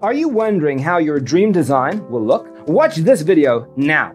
Are you wondering how your dream design will look? Watch this video now.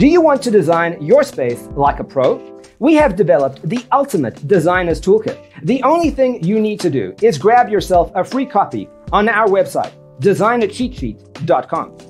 Do you want to design your space like a pro? We have developed the ultimate designer's toolkit. The only thing you need to do is grab yourself a free copy on our website, designercheatsheet.com.